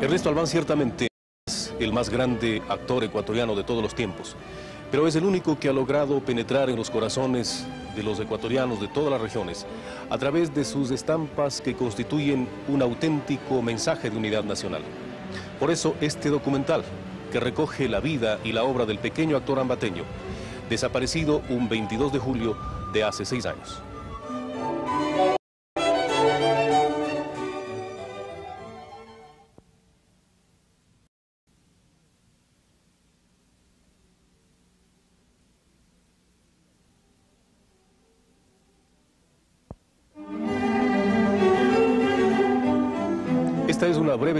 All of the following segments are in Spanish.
Ernesto Albán ciertamente es el más grande actor ecuatoriano de todos los tiempos, pero es el único que ha logrado penetrar en los corazones de los ecuatorianos de todas las regiones a través de sus estampas que constituyen un auténtico mensaje de unidad nacional. Por eso este documental, que recoge la vida y la obra del pequeño actor ambateño, desaparecido un 22 de julio de hace seis años.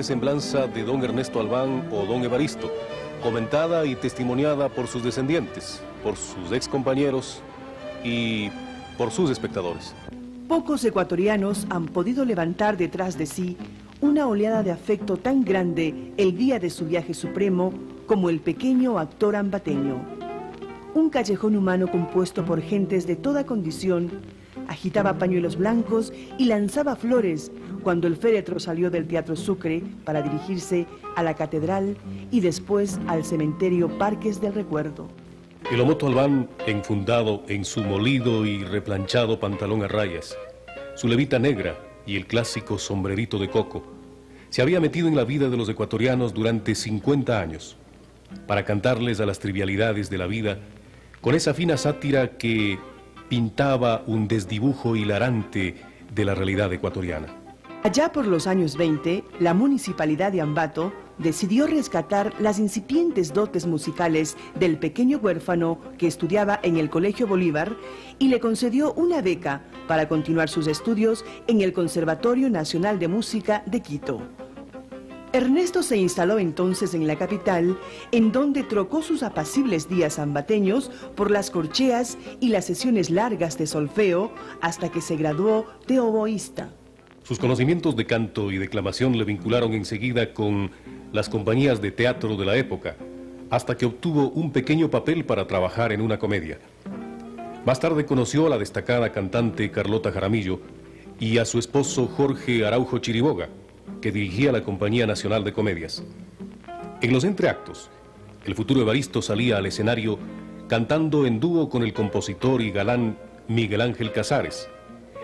Semblanza de don Ernesto Albán o don Evaristo, comentada y testimoniada por sus descendientes, por sus ex compañeros y por sus espectadores. Pocos ecuatorianos han podido levantar detrás de sí una oleada de afecto tan grande el día de su viaje supremo como el pequeño actor ambateño. Un callejón humano compuesto por gentes de toda condición agitaba pañuelos blancos y lanzaba flores cuando el féretro salió del Teatro Sucre para dirigirse a la catedral y después al cementerio Parques del Recuerdo. El Omoto Albán, enfundado en su molido y replanchado pantalón a rayas, su levita negra y el clásico sombrerito de coco, se había metido en la vida de los ecuatorianos durante 50 años, para cantarles a las trivialidades de la vida con esa fina sátira que pintaba un desdibujo hilarante de la realidad ecuatoriana. Allá por los años 20, la municipalidad de Ambato decidió rescatar las incipientes dotes musicales del pequeño huérfano que estudiaba en el Colegio Bolívar y le concedió una beca para continuar sus estudios en el Conservatorio Nacional de Música de Quito. Ernesto se instaló entonces en la capital, en donde trocó sus apacibles días ambateños por las corcheas y las sesiones largas de solfeo hasta que se graduó de oboísta. Sus conocimientos de canto y declamación le vincularon enseguida con las compañías de teatro de la época, hasta que obtuvo un pequeño papel para trabajar en una comedia. Más tarde conoció a la destacada cantante Carlota Jaramillo y a su esposo Jorge Araujo Chiriboga, que dirigía la Compañía Nacional de Comedias. En los entreactos, el futuro Evaristo salía al escenario cantando en dúo con el compositor y galán Miguel Ángel Casares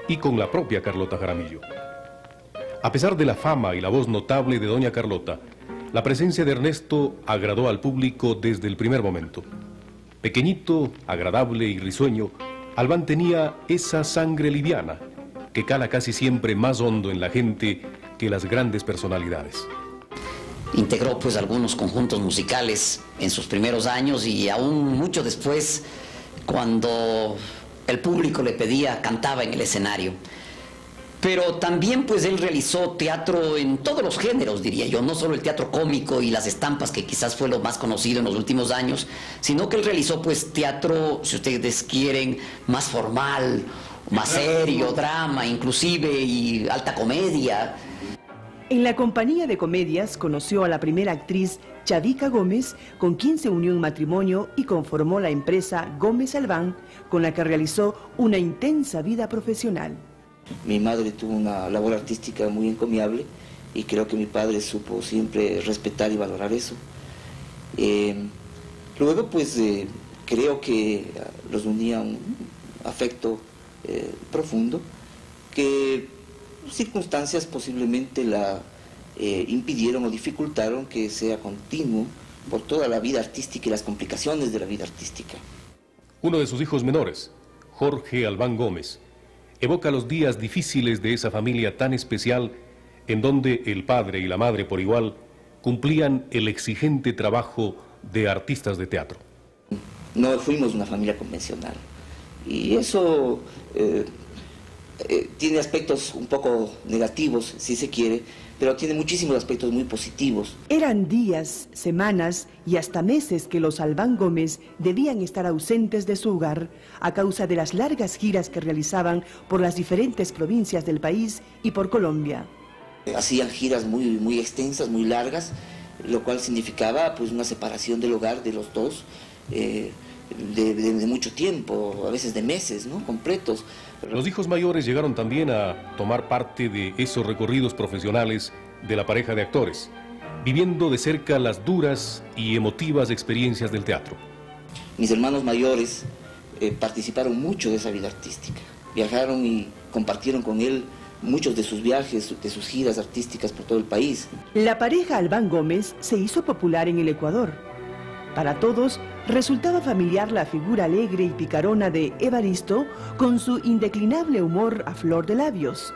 y con la propia Carlota Jaramillo. A pesar de la fama y la voz notable de doña Carlota, la presencia de Ernesto agradó al público desde el primer momento. Pequeñito, agradable y risueño, Albán tenía esa sangre liviana que cala casi siempre más hondo en la gente que las grandes personalidades. Integró pues algunos conjuntos musicales en sus primeros años y aún mucho después, cuando el público le pedía, cantaba en el escenario. Pero también pues él realizó teatro en todos los géneros, diría yo, no solo el teatro cómico y las estampas, que quizás fue lo más conocido en los últimos años, sino que él realizó pues teatro, si ustedes quieren, más formal, más serio, drama, inclusive y alta comedia. En la compañía de comedias conoció a la primera actriz Chavica Gómez, con quien se unió en matrimonio y conformó la empresa Gómez Albán, con la que realizó una intensa vida profesional. Mi madre tuvo una labor artística muy encomiable y creo que mi padre supo siempre respetar y valorar eso. Eh, luego, pues eh, creo que los unía un afecto eh, profundo que circunstancias posiblemente la impidieron o dificultaron que sea continuo por toda la vida artística y las complicaciones de la vida artística. Uno de sus hijos menores, Jorge Albán Gómez, evoca los días difíciles de esa familia tan especial en donde el padre y la madre por igual cumplían el exigente trabajo de artistas de teatro. No fuimos una familia convencional y eso eh, eh, tiene aspectos un poco negativos, si se quiere, pero tiene muchísimos aspectos muy positivos. Eran días, semanas y hasta meses que los Albán Gómez debían estar ausentes de su hogar a causa de las largas giras que realizaban por las diferentes provincias del país y por Colombia. Hacían giras muy, muy extensas, muy largas, lo cual significaba pues una separación del hogar de los dos. Eh, de, de, mucho tiempo, a veces de meses, ¿no? Completos. Los hijos mayores llegaron también a tomar parte de esos recorridos profesionales de la pareja de actores viviendo de cerca las duras y emotivas experiencias del teatro. Mis hermanos mayores eh, participaron mucho de esa vida artística. Viajaron y compartieron con él muchos de sus viajes, de sus giras artísticas por todo el país. La pareja Albán Gómez se hizo popular en el Ecuador. Para todos resultaba familiar la figura alegre y picarona de Evaristo con su indeclinable humor a flor de labios.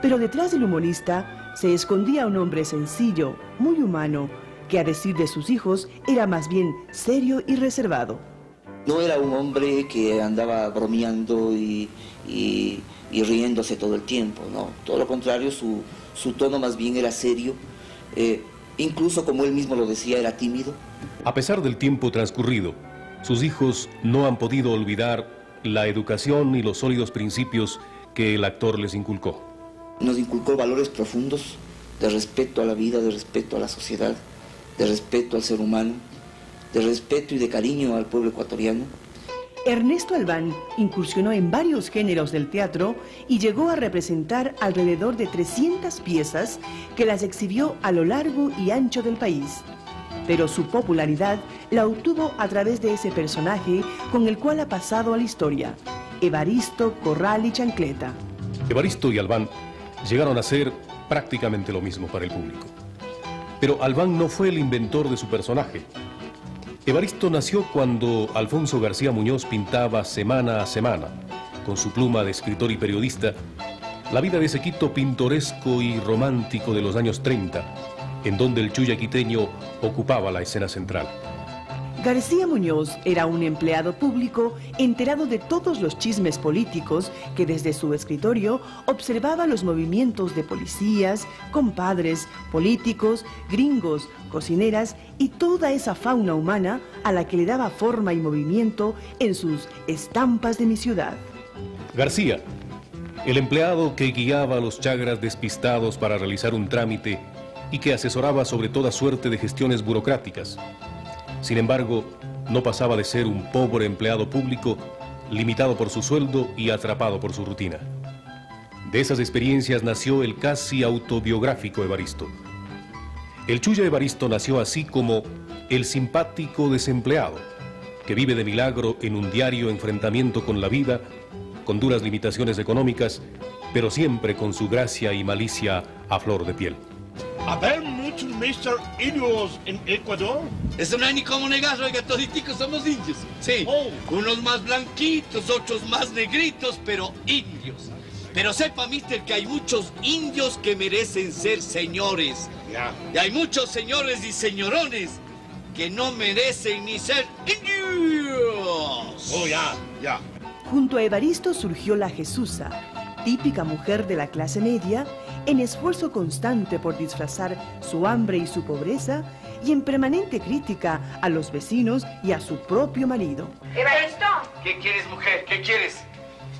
Pero detrás del humorista se escondía un hombre sencillo, muy humano, que a decir de sus hijos era más bien serio y reservado. No era un hombre que andaba bromeando y, riéndose todo el tiempo, no. Todo lo contrario, su, tono más bien era serio. Eh, incluso, como él mismo lo decía, era tímido. A pesar del tiempo transcurrido, sus hijos no han podido olvidar la educación y los sólidos principios que el actor les inculcó. Nos inculcó valores profundos de respeto a la vida, de respeto a la sociedad, de respeto al ser humano, de respeto y de cariño al pueblo ecuatoriano. Ernesto Albán incursionó en varios géneros del teatro y llegó a representar alrededor de 300 piezas que las exhibió a lo largo y ancho del país. Pero su popularidad la obtuvo a través de ese personaje con el cual ha pasado a la historia, Evaristo Corral y Chancleta. Evaristo y Albán llegaron a ser prácticamente lo mismo para el público. Pero Albán no fue el inventor de su personaje. Evaristo nació cuando Alfonso García Muñoz pintaba semana a semana, con su pluma de escritor y periodista, la vida de ese Quito pintoresco y romántico de los años 30, en donde el chuyaquiteño ocupaba la escena central. García Muñoz era un empleado público enterado de todos los chismes políticos que desde su escritorio observaba los movimientos de policías, compadres, políticos, gringos, cocineras y toda esa fauna humana a la que le daba forma y movimiento en sus estampas de mi ciudad. García, el empleado que guiaba a los chagras despistados para realizar un trámite y que asesoraba sobre toda suerte de gestiones burocráticas sin embargo, no pasaba de ser un pobre empleado público, limitado por su sueldo y atrapado por su rutina. De esas experiencias nació el casi autobiográfico Evaristo. El Chuya Evaristo nació así como el simpático desempleado, que vive de milagro en un diario enfrentamiento con la vida, con duras limitaciones económicas, pero siempre con su gracia y malicia a flor de piel. A ver, muchos Mr. Indios en Ecuador. Eso no hay ni cómo negarlo, oiga, toditicos somos indios. Sí, oh. unos más blanquitos, otros más negritos, pero indios. Pero sepa, mister, que hay muchos indios que merecen ser señores. Ya. Y hay muchos señores y señorones que no merecen ni ser indios. Oh, ya, ya. Junto a Evaristo surgió la Jesusa, típica mujer de la clase media, en esfuerzo constante por disfrazar su hambre y su pobreza y en permanente crítica a los vecinos y a su propio marido. ¿Evaristo? ¿Qué quieres, mujer? ¿Qué quieres?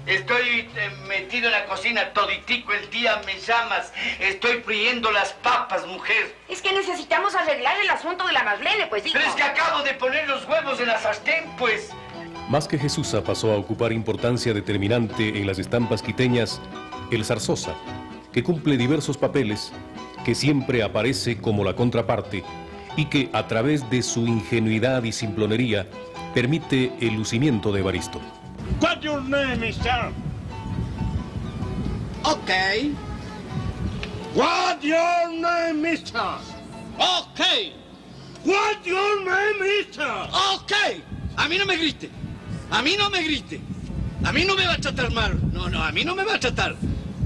Estoy eh, metido en la cocina toditico el día, me llamas. Estoy friendo las papas, mujer. Es que necesitamos arreglar el asunto de la Maslene, pues, hijo. Pero es que acabo de poner los huevos en la sartén, pues. Más que Jesús pasó a ocupar importancia determinante en las estampas quiteñas, el zarzosa, que cumple diversos papeles, que siempre aparece como la contraparte y que a través de su ingenuidad y simplonería permite el lucimiento de Evaristo. What's your name, mister? Okay. What's your name, mister? Okay. What's your name, mister? Okay. A mí no me grite. A mí no me grite. A mí no me va a tratar mal. No, no, a mí no me va a tratar.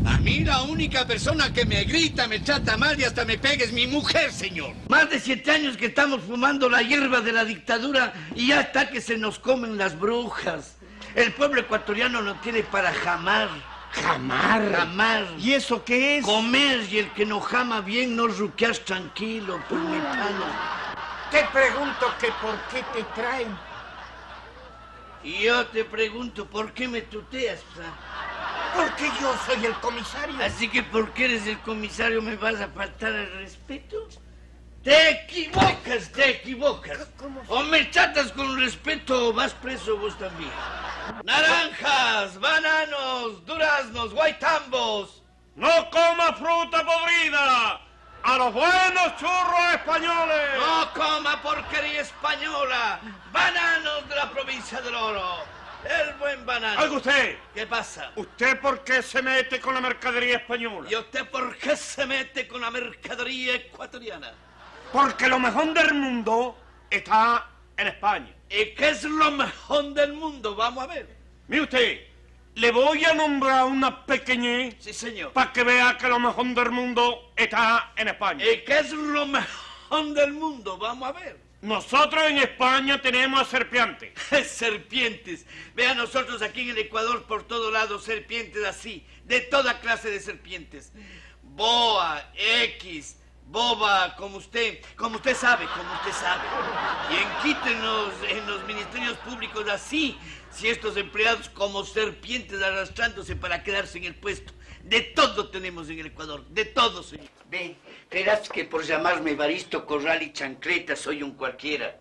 A mí la única persona que me grita, me trata mal y hasta me pega es mi mujer, señor. Más de siete años que estamos fumando la hierba de la dictadura y ya está que se nos comen las brujas. El pueblo ecuatoriano no tiene para jamar. Jamar. Jamar. ¿Y eso qué es? Comer y el que no jama bien no ruqueas tranquilo, por mi pana. Te pregunto que por qué te traen. Y yo te pregunto, ¿por qué me tuteas, Porque yo soy el comisario. Así que porque eres el comisario me vas a faltar el respeto. Te equivocas, te equivocas. O me tratas con respeto o vas preso vos también. Naranjas, bananos, duraznos, guaitambos. No coma fruta podrida. ¡A los buenos churros españoles! No coma porquería española. Bananos de la provincia del Oro. El buen banano. Oiga usted, ¿Qué pasa? ¿usted por qué se mete con la mercadería española? ¿Y usted por qué se mete con la mercadería ecuatoriana? Porque lo mejor del mundo está en España. ¿Y qué es lo mejor del mundo? Vamos a ver. Mire usted, le voy a nombrar una pequeñez Sí, señor. para que vea que lo mejor del mundo está en España. ¿Y qué es lo mejor del mundo? Vamos a ver. Nosotros en España tenemos serpientes. serpientes. Vean nosotros aquí en el Ecuador por todo lado serpientes así, de toda clase de serpientes. Boa, X, boba, como usted, como usted sabe, como usted sabe. Y en Quito, en los, en los ministerios públicos así, si estos empleados como serpientes arrastrándose para quedarse en el puesto. De todo tenemos en el Ecuador, de todo, señor. Ve, creerás que por llamarme Baristo Corral y Chancleta soy un cualquiera.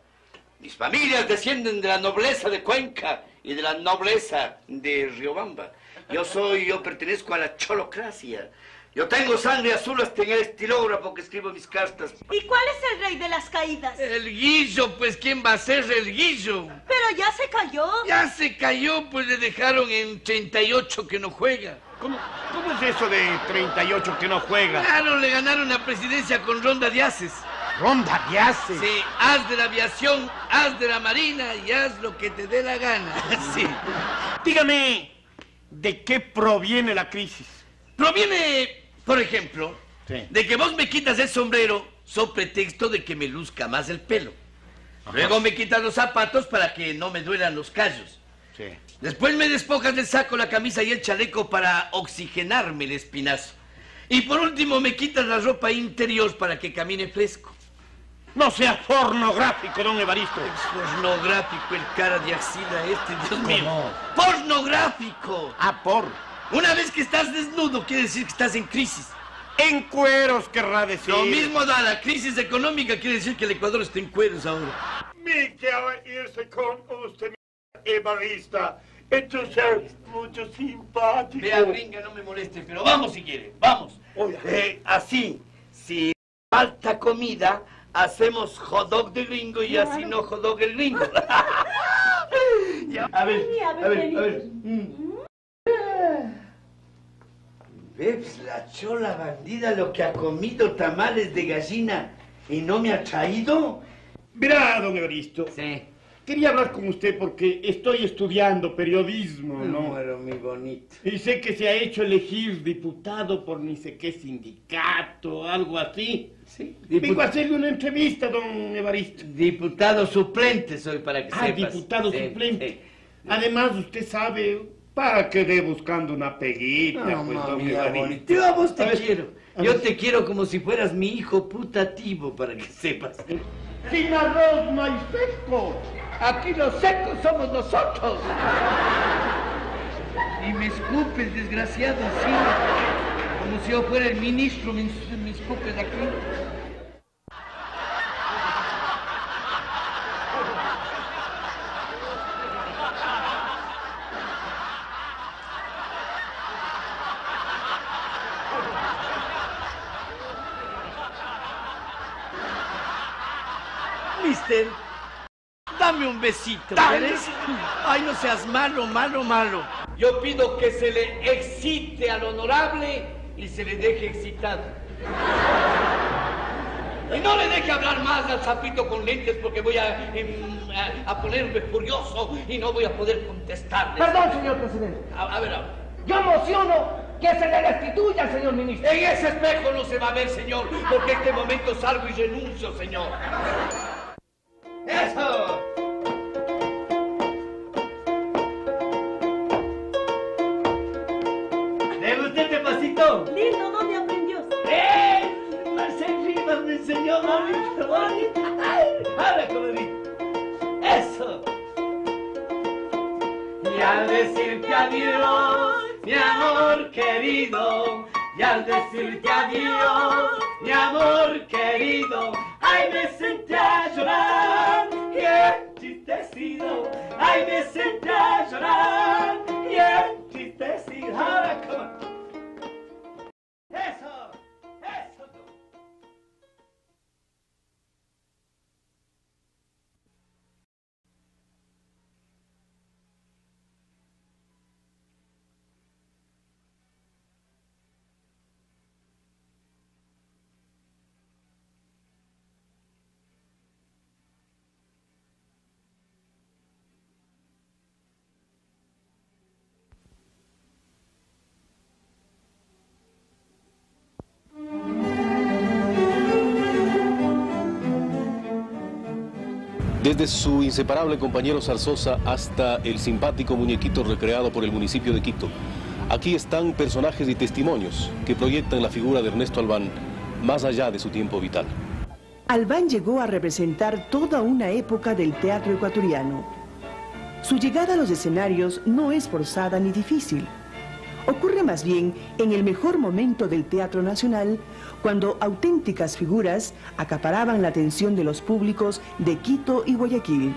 Mis familias descienden de la nobleza de Cuenca y de la nobleza de Riobamba. Yo soy, yo pertenezco a la cholocracia. Yo tengo sangre azul hasta en el estilógrafo que escribo mis cartas. ¿Y cuál es el rey de las caídas? El guillo, pues ¿quién va a ser el guillo? Pero ya se cayó. Ya se cayó, pues le dejaron en 38 que no juega. ¿Cómo, cómo es eso de 38 que no juega? Claro, le ganaron la presidencia con Ronda de Haces. Ronda de. Sí, haz de la aviación, haz de la marina y haz lo que te dé la gana. Sí. Dígame, ¿de qué proviene la crisis? Proviene, por ejemplo, Sí. de que vos me quitas el sombrero so pretexto de que me luzca más el pelo. Luego me quitas los zapatos para que no me duelan los callos. Sí. Después me despojas del saco, la camisa y el chaleco para oxigenarme el espinazo. Y por último me quitas la ropa interior para que camine fresco. No sea pornográfico, don Evaristo. Es pornográfico el cara de axila este, Dios mío. Pornográfico. Ah, por. Una vez que estás desnudo quiere decir que estás en crisis. En cueros querrá decir. Lo mismo da la crisis económica quiere decir que el Ecuador está en cueros ahora. Me quiero irse con usted, Evarista. Es un ser mucho simpático. Vea, gringa, no me moleste, pero vamos si quiere, vamos. Eh, así, si falta comida, hacemos hot dog de gringo y así no hot dog el gringo. Ya, a ver, a ver, a ver, vení. a ver. Mm. ¿Ves la chola bandida lo que ha comido tamales de gallina y no me ha traído? Verá, don Evaristo. Sí. Quería hablar con usted porque estoy estudiando periodismo, ¿no? Número muy bonito. Y sé que se ha hecho elegir diputado por ni sé qué sindicato, algo así. Sí. Vengo a hacerle una entrevista, don Evaristo. Diputado suplente soy para que Ah, sepas. diputado Sí, suplente. sí. Además, usted sabe, para que dé buscando una peguita, No, pues, don Evaristo. Yo a vos te A quiero. Yo te quiero como si fueras mi hijo putativo, para que sepas. Sin arroz hay seco. Aquí los secos somos nosotros. Y me escupes, desgraciado, así. Como si yo fuera el ministro, me escupes aquí. Mister, dame un besito, ¿quieres? Ay, no seas malo, malo, malo. Yo pido que se le excite al honorable y se le deje excitado. Y no le deje hablar más al sapito con lentes porque voy a, em, a, a ponerme furioso y no voy a poder contestarle. Perdón, señor presidente. A, a ver, a ver. Yo mociono que se le restituya al señor ministro. En ese espejo no se va a ver, señor, porque en este momento salgo y renuncio, señor. ¡Eso! ¿Le gustó este pasito? Lindo, ¿dónde aprendió? ¡Eh! Marcel Rivas me enseñó bonito. ¡Ay! Ahora, comadrito. ¡Eso! Y al decirte adiós, mi amor querido, y al decirte adiós, mi amor querido, ay, me senté a llorar, y entristecido, ay, me senté a llorar, y entristecido. Desde su inseparable compañero Zarzosa hasta el simpático muñequito recreado por el municipio de Quito, aquí están personajes y testimonios que proyectan la figura de Ernesto Albán más allá de su tiempo vital. Albán llegó a representar toda una época del teatro ecuatoriano. Su llegada a los escenarios no es forzada ni difícil. Ocurre más bien en el mejor momento del teatro nacional, cuando auténticas figuras acaparaban la atención de los públicos de Quito y Guayaquil.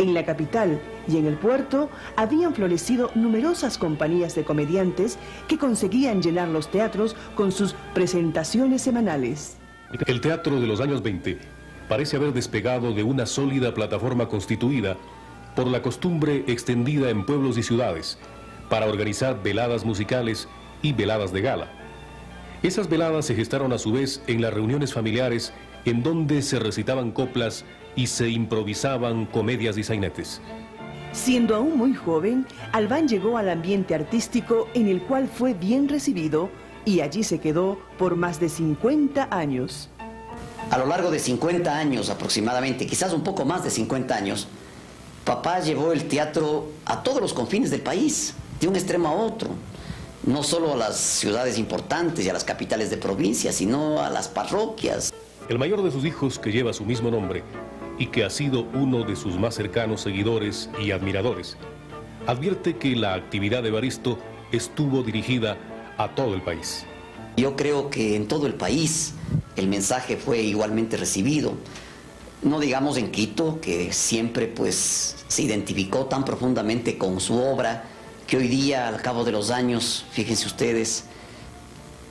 En la capital y en el puerto habían florecido numerosas compañías de comediantes que conseguían llenar los teatros con sus presentaciones semanales. El teatro de los años 20 parece haber despegado de una sólida plataforma constituida por la costumbre extendida en pueblos y ciudades para organizar veladas musicales y veladas de gala. Esas veladas se gestaron a su vez en las reuniones familiares en donde se recitaban coplas y se improvisaban comedias y sainetes. Siendo aún muy joven, Albán llegó al ambiente artístico en el cual fue bien recibido y allí se quedó por más de 50 años. A lo largo de 50 años aproximadamente, quizás un poco más de 50 años, papá llevó el teatro a todos los confines del país, de un extremo a otro. No solo a las ciudades importantes y a las capitales de provincia, sino a las parroquias. El mayor de sus hijos, que lleva su mismo nombre y que ha sido uno de sus más cercanos seguidores y admiradores, advierte que la actividad de Baristo estuvo dirigida a todo el país. Yo creo que en todo el país el mensaje fue igualmente recibido. No digamos en Quito, que siempre pues se identificó tan profundamente con su obra, que hoy día, al cabo de los años, fíjense ustedes,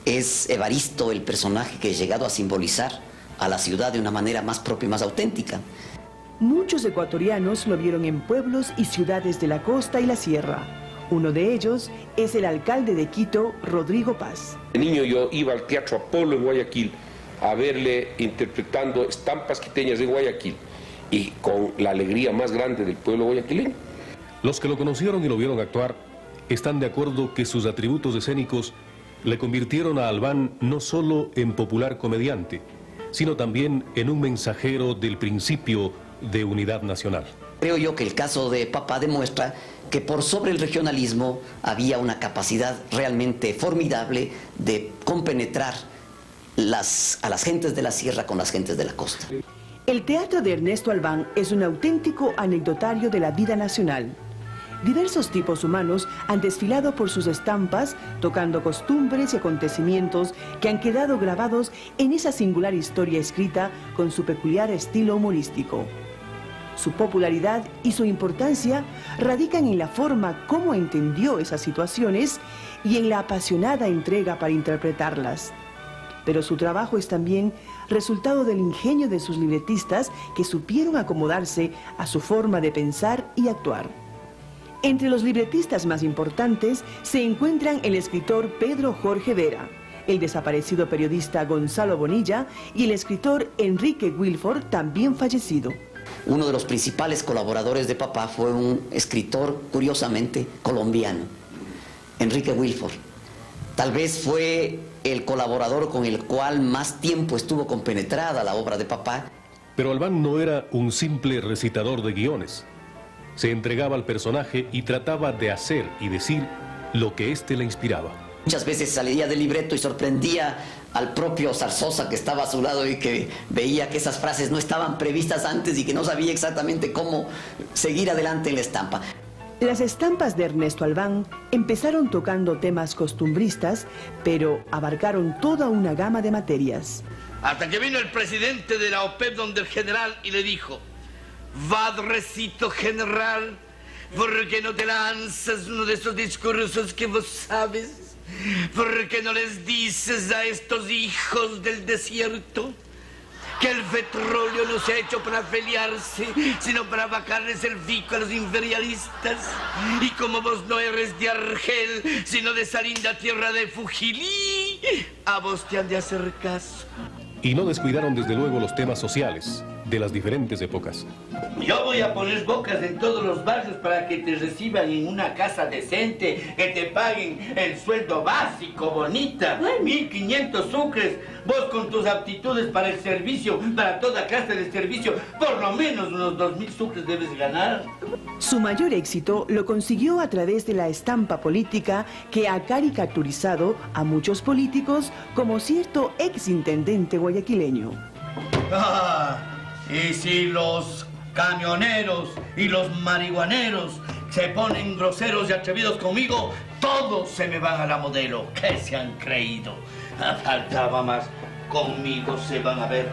es Evaristo el personaje que ha llegado a simbolizar a la ciudad de una manera más propia y más auténtica. Muchos ecuatorianos lo vieron en pueblos y ciudades de la costa y la sierra. Uno de ellos es el alcalde de Quito, Rodrigo Paz. De niño yo iba al Teatro Apolo en Guayaquil a verle interpretando estampas quiteñas de Guayaquil y con la alegría más grande del pueblo guayaquileño. Los que lo conocieron y lo vieron actuar están de acuerdo que sus atributos escénicos le convirtieron a Albán no solo en popular comediante, sino también en un mensajero del principio de unidad nacional. Creo yo que el caso de papá demuestra que por sobre el regionalismo había una capacidad realmente formidable de compenetrar las, a las gentes de la sierra con las gentes de la costa. El teatro de Ernesto Albán es un auténtico anecdotario de la vida nacional. Diversos tipos humanos han desfilado por sus estampas, tocando costumbres y acontecimientos que han quedado grabados en esa singular historia escrita con su peculiar estilo humorístico. Su popularidad y su importancia radican en la forma como entendió esas situaciones y en la apasionada entrega para interpretarlas. Pero su trabajo es también resultado del ingenio de sus libretistas que supieron acomodarse a su forma de pensar y actuar. Entre los libretistas más importantes se encuentran el escritor Pedro Jorge Vera, el desaparecido periodista Gonzalo Bonilla y el escritor Enrique Wilford, también fallecido. Uno de los principales colaboradores de papá fue un escritor, curiosamente, colombiano, Enrique Wilford. Tal vez fue el colaborador con el cual más tiempo estuvo compenetrada la obra de papá. Pero Albán no era un simple recitador de guiones. Se entregaba al personaje y trataba de hacer y decir lo que éste le inspiraba. Muchas veces salía del libreto y sorprendía al propio Zarzosa que estaba a su lado y que veía que esas frases no estaban previstas antes y que no sabía exactamente cómo seguir adelante en la estampa. Las estampas de Ernesto Albán empezaron tocando temas costumbristas, pero abarcaron toda una gama de materias. Hasta que vino el presidente de la OPEP donde el general y le dijo, Vadrecito general, ¿por qué no te lanzas uno de esos discursos que vos sabes? ¿Por qué no les dices a estos hijos del desierto que el petróleo no se ha hecho para pelearse, sino para bajarles el pico a los imperialistas? Y como vos no eres de Argel, sino de esa linda tierra de Fujilí, a vos te han de hacer caso. Y no descuidaron desde luego los temas sociales, de las diferentes épocas. Yo voy a poner bocas en todos los barrios para que te reciban en una casa decente, que te paguen el sueldo básico, bonita, 1500 sucres. Vos con tus aptitudes para el servicio, para toda clase de servicio, por lo menos unos 2000 sucres debes ganar. Su mayor éxito lo consiguió a través de la estampa política que ha caricaturizado a muchos políticos como cierto exintendente guayaquileño. Ah, y si los camioneros y los marihuaneros se ponen groseros y atrevidos conmigo, todos se me van a la modelo. ¿Qué se han creído? Ah, Faltaba más. Conmigo se van a ver.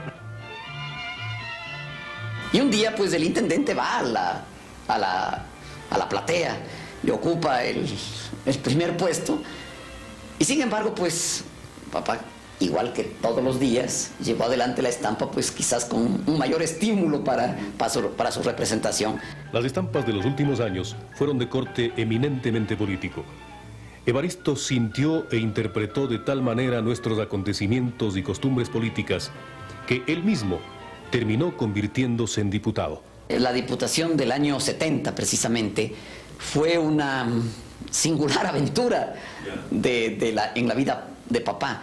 Y un día, pues, el intendente va a la, a la, a la platea y ocupa el, el primer puesto. Y sin embargo, pues, papá, igual que todos los días, llevó adelante la estampa, pues quizás con un mayor estímulo para, para, su, para su representación. Las estampas de los últimos años fueron de corte eminentemente político. Evaristo sintió e interpretó de tal manera nuestros acontecimientos y costumbres políticas que él mismo terminó convirtiéndose en diputado. La diputación del año 70, precisamente, fue una singular aventura de, de la, en la vida de papá.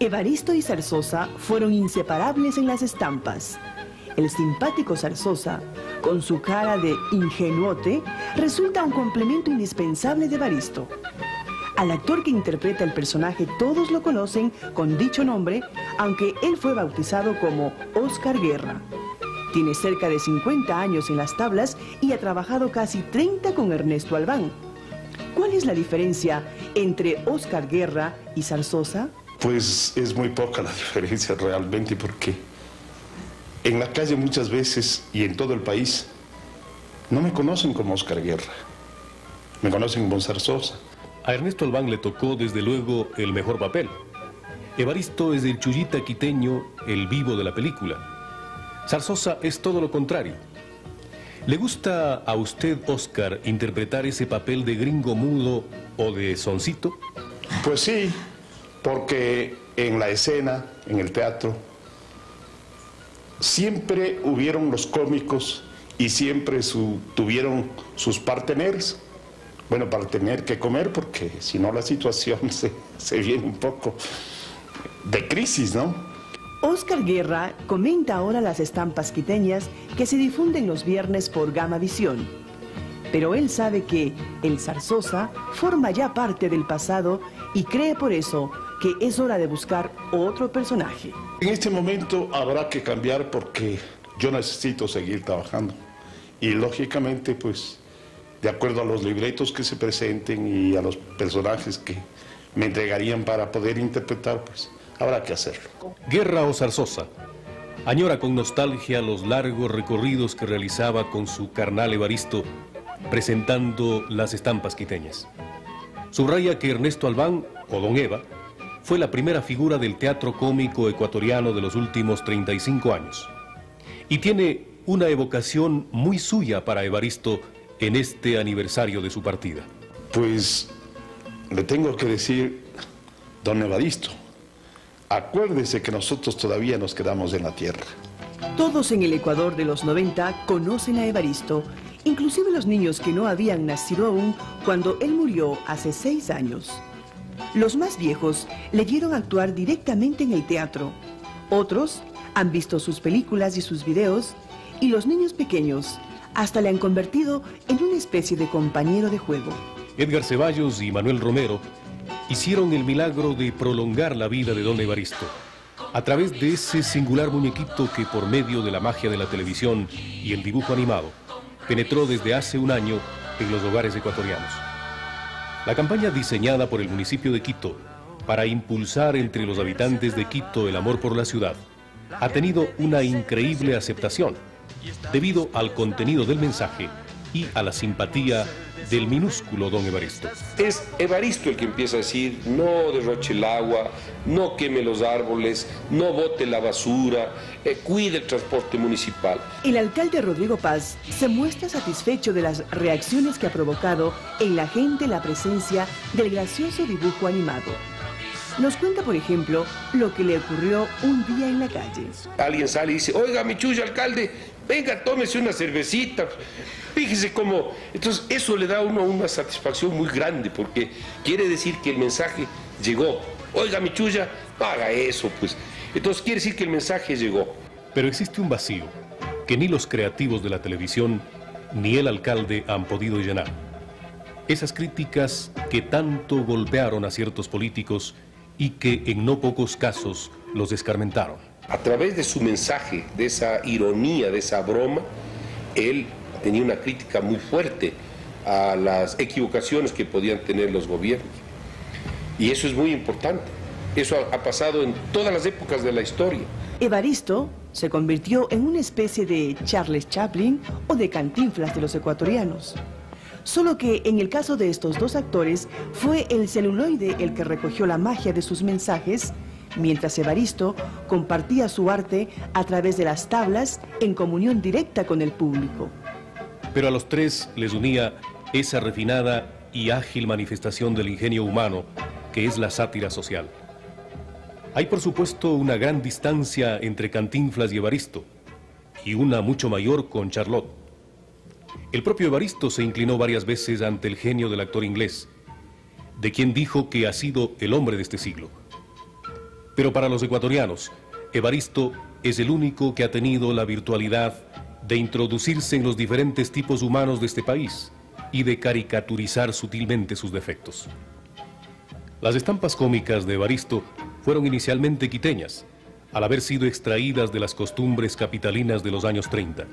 Evaristo y Zarzosa fueron inseparables en las estampas. El simpático Zarzosa, con su cara de ingenuote, resulta un complemento indispensable de Evaristo. Al actor que interpreta el personaje todos lo conocen con dicho nombre, aunque él fue bautizado como Oscar Guerra. Tiene cerca de 50 años en las tablas y ha trabajado casi 30 con Ernesto Albán. ¿Cuál es la diferencia entre Oscar Guerra y Zarzosa? Pues es muy poca la diferencia realmente porque en la calle muchas veces y en todo el país no me conocen como Oscar Guerra, me conocen como Zarzosa. A Ernesto Albán le tocó desde luego el mejor papel. Evaristo es el chullita quiteño, el vivo de la película. Zarzosa es todo lo contrario. ¿Le gusta a usted, Oscar, interpretar ese papel de gringo mudo o de soncito? Pues sí, porque en la escena, en el teatro, siempre hubieron los cómicos y siempre su, tuvieron sus parteneros. Bueno, para tener que comer, porque si no la situación se, se viene un poco de crisis, ¿no? Oscar Guerra comenta ahora las estampas quiteñas que se difunden los viernes por Gama Visión. Pero él sabe que el Zarzosa forma ya parte del pasado y cree por eso que es hora de buscar otro personaje. En este momento habrá que cambiar porque yo necesito seguir trabajando. Y lógicamente, pues, de acuerdo a los libretos que se presenten y a los personajes que me entregarían para poder interpretar, pues, habrá que hacerlo. Guerra o Zarzosa. Añora con nostalgia los largos recorridos que realizaba con su carnal Evaristo, presentando las estampas quiteñas. Subraya que Ernesto Albán, o Don Eva, fue la primera figura del teatro cómico ecuatoriano de los últimos 35 años. Y tiene una evocación muy suya para Evaristo en este aniversario de su partida. Pues le tengo que decir, don Evaristo, acuérdese que nosotros todavía nos quedamos en la tierra. Todos en el Ecuador de los 90 conocen a Evaristo, inclusive los niños que no habían nacido aún cuando él murió hace seis años. Los más viejos le actuar directamente en el teatro. Otros han visto sus películas y sus videos. Y los niños pequeños hasta le han convertido en una especie de compañero de juego. Edgar Ceballos y Manuel Romero hicieron el milagro de prolongar la vida de don Evaristo a través de ese singular muñequito que por medio de la magia de la televisión y el dibujo animado penetró desde hace un año en los hogares ecuatorianos. La campaña diseñada por el municipio de Quito para impulsar entre los habitantes de Quito el amor por la ciudad ha tenido una increíble aceptación debido al contenido del mensaje y a la simpatía del minúsculo don Evaristo. Es Evaristo el que empieza a decir, no derroche el agua, no queme los árboles, no bote la basura, eh, cuide el transporte municipal. El alcalde Rodrigo Paz se muestra satisfecho de las reacciones que ha provocado en la gente la presencia del gracioso dibujo animado. Nos cuenta, por ejemplo, lo que le ocurrió un día en la calle. Alguien sale y dice, oiga, mi chullo alcalde, venga, tómese una cervecita. Fíjese cómo... Entonces, eso le da a uno una satisfacción muy grande, porque quiere decir que el mensaje llegó. Oiga, mi chulla, haga eso, pues. Entonces, quiere decir que el mensaje llegó. Pero existe un vacío que ni los creativos de la televisión ni el alcalde han podido llenar. Esas críticas que tanto golpearon a ciertos políticos y que en no pocos casos los descarmentaron. A través de su mensaje, de esa ironía, de esa broma, él tenía una crítica muy fuerte a las equivocaciones que podían tener los gobiernos. Y eso es muy importante. Eso ha pasado en todas las épocas de la historia. Evaristo se convirtió en una especie de Charles Chaplin o de Cantinflas de los ecuatorianos. Solo que en el caso de estos dos actores fue el celuloide el que recogió la magia de sus mensajes, mientras Evaristo compartía su arte a través de las tablas en comunión directa con el público. Pero a los tres les unía esa refinada y ágil manifestación del ingenio humano que es la sátira social. Hay por supuesto una gran distancia entre Cantinflas y Evaristo, y una mucho mayor con Charlotte. El propio Evaristo se inclinó varias veces ante el genio del actor inglés, de quien dijo que ha sido el hombre de este siglo. Pero para los ecuatorianos, Evaristo es el único que ha tenido la virtualidad de introducirse en los diferentes tipos humanos de este país y de caricaturizar sutilmente sus defectos. Las estampas cómicas de Evaristo fueron inicialmente quiteñas, al haber sido extraídas de las costumbres capitalinas de los años 30,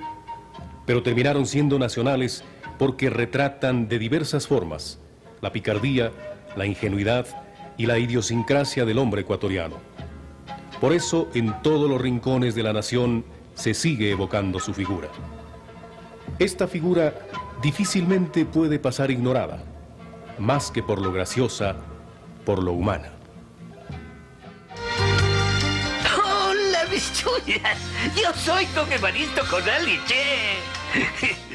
pero terminaron siendo nacionales porque retratan de diversas formas la picardía, la ingenuidad y la idiosincrasia del hombre ecuatoriano. Por eso, en todos los rincones de la nación se sigue evocando su figura. Esta figura difícilmente puede pasar ignorada, más que por lo graciosa por lo humana. Hola, mis chullas. Yo soy Don Evaristo Coral y che.